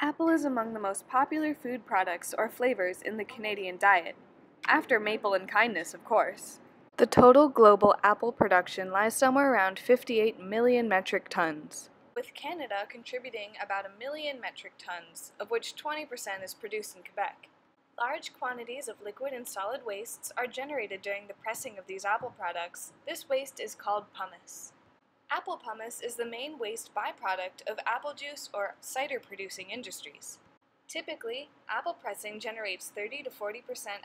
Apple is among the most popular food products or flavors in the Canadian diet, after maple and kindness, of course. The total global apple production lies somewhere around 58 million metric tons, with Canada contributing about a million metric tons, of which 20% is produced in Quebec. Large quantities of liquid and solid wastes are generated during the pressing of these apple products. This waste is called pomace. Apple pomace is the main waste byproduct of apple juice or cider producing industries. Typically, apple pressing generates 30 to 40%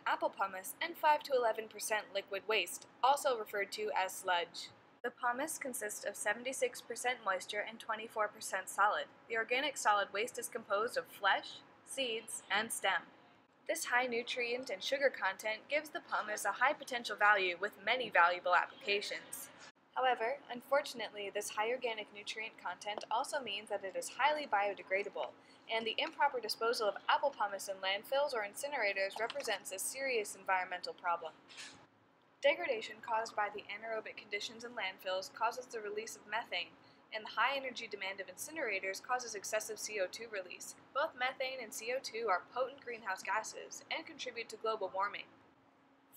apple pomace and 5 to 11% liquid waste, also referred to as sludge. The pomace consists of 76% moisture and 24% solid. The organic solid waste is composed of flesh, seeds, and stem. This high nutrient and sugar content gives the pomace a high potential value with many valuable applications. However, unfortunately, this high organic nutrient content also means that it is highly biodegradable, and the improper disposal of apple pomace in landfills or incinerators represents a serious environmental problem. Degradation caused by the anaerobic conditions in landfills causes the release of methane, and the high energy demand of incinerators causes excessive CO2 release. Both methane and CO2 are potent greenhouse gases and contribute to global warming.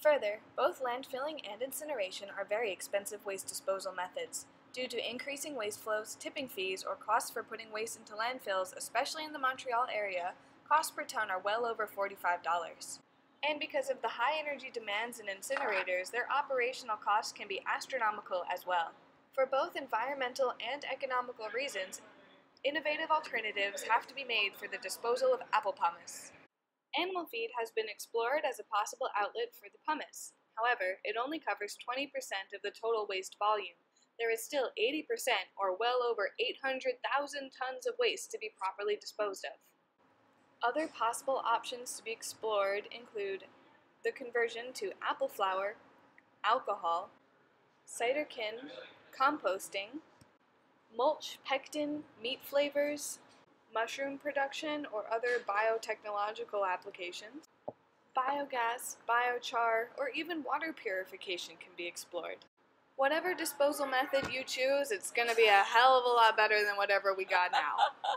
Further, both landfilling and incineration are very expensive waste disposal methods. Due to increasing waste flows, tipping fees, or costs for putting waste into landfills, especially in the Montreal area, costs per ton are well over $45. And because of the high energy demands in incinerators, their operational costs can be astronomical as well. For both environmental and economical reasons, innovative alternatives have to be made for the disposal of apple pomace. Animal feed has been explored as a possible outlet for the pomace. However, it only covers 20% of the total waste volume. There is still 80% or well over 800,000 tons of waste to be properly disposed of. Other possible options to be explored include the conversion to apple flour, alcohol, cider kin, composting, mulch, pectin, meat flavors, mushroom production, or other biotechnological applications. Biogas, biochar, or even water purification can be explored. Whatever disposal method you choose, it's going to be a hell of a lot better than whatever we got now.